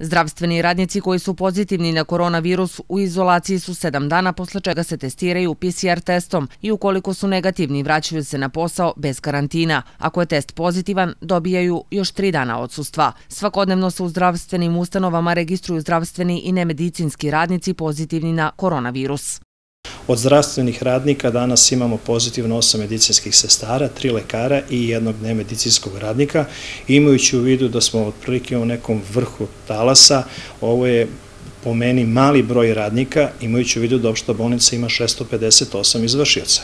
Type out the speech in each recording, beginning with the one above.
Zdravstveni radnici koji su pozitivni na koronavirus u izolaciji su sedam dana posle čega se testiraju PCR testom i ukoliko su negativni vraćaju se na posao bez karantina. Ako je test pozitivan, dobijaju još tri dana odsustva. Svakodnevno se u zdravstvenim ustanovama registruju zdravstveni i nemedicinski radnici pozitivni na koronavirus. Od zdravstvenih radnika danas imamo pozitivno 8 medicinskih sestara, 3 lekara i jednog nemedicinskog radnika. Imajući u vidu da smo otprilike u nekom vrhu talasa, ovo je po meni mali broj radnika, imajući u vidu da opšta bolnica ima 658 izvršioca.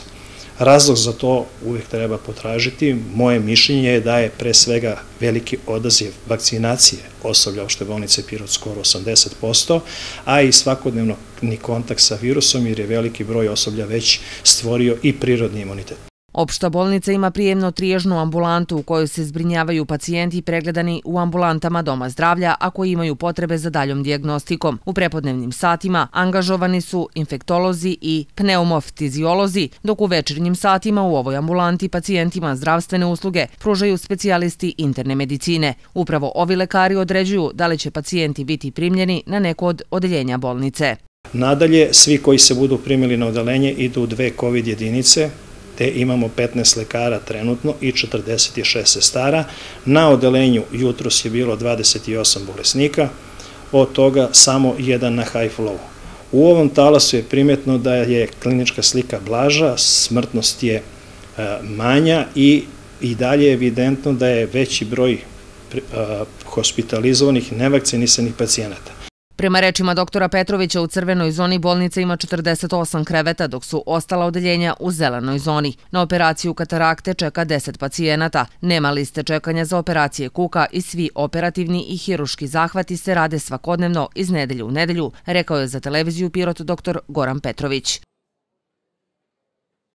Razlog za to uvijek treba potražiti. Moje mišljenje je da je pre svega veliki odaziv vakcinacije osoblja opšte bolnice Pirot skoro 80%, a i svakodnevno ni kontakt sa virusom jer je veliki broj osoblja već stvorio i prirodni imunitet. Opšta bolnica ima prijemno triježnu ambulantu u kojoj se zbrinjavaju pacijenti pregledani u ambulantama Doma zdravlja ako imaju potrebe za daljom diagnostikom. U prepodnevnim satima angažovani su infektolozi i pneumoftiziolozi, dok u večernjim satima u ovoj ambulanti pacijentima zdravstvene usluge pružaju specijalisti interne medicine. Upravo ovi lekari određuju da li će pacijenti biti primljeni na neko od odeljenja bolnice. Nadalje, svi koji se budu primili na odalenje idu u dve COVID jedinice, te imamo 15 lekara trenutno i 46 sestara. Na odelenju jutros je bilo 28 bolesnika, od toga samo jedan na high flow. U ovom talasu je primetno da je klinička slika blaža, smrtnost je e, manja i i dalje je evidentno da je veći broj e, hospitalizovanih nevakcinisanih pacijenata. Prema rečima doktora Petrovića, u crvenoj zoni bolnica ima 48 kreveta, dok su ostala odeljenja u zelenoj zoni. Na operaciju katarakte čeka 10 pacijenata. Nema liste čekanja za operacije kuka i svi operativni i hiruški zahvati se rade svakodnevno iz nedelju u nedelju, rekao je za televiziju Pirot dr. Goran Petrović.